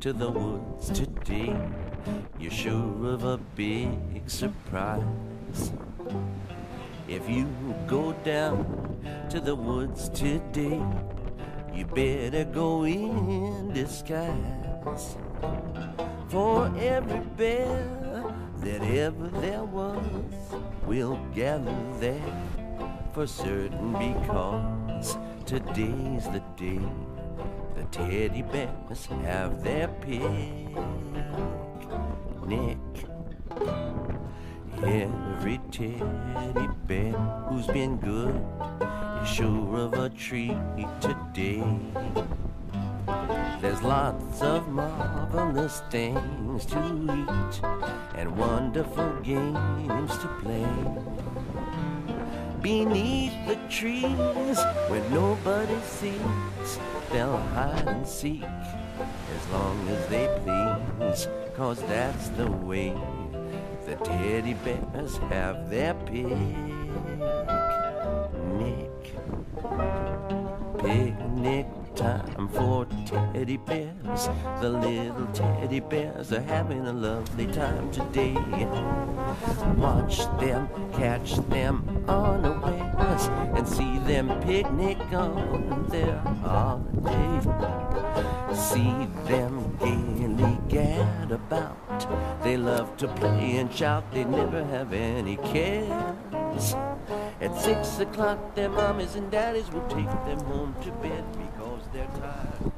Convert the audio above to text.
to the woods today, you're sure of a big surprise. If you go down to the woods today, you better go in disguise. For every bear that ever there was will gather there for certain because today's the day teddy bears have their picnic. Every teddy bear who's been good is sure of a treat today. There's lots of marvelous things to eat and wonderful games to play. Beneath the trees where nobody sees, they'll hide and seek as long as they please, cause that's the way the teddy bears have their picnic. Time for teddy bears. The little teddy bears are having a lovely time today. Watch them, catch them unawares, and see them picnic on their holiday. See them gaily gad about. They love to play and shout, they never have any cares. At six o'clock, their mommies and daddies will take them home to bed they're tired.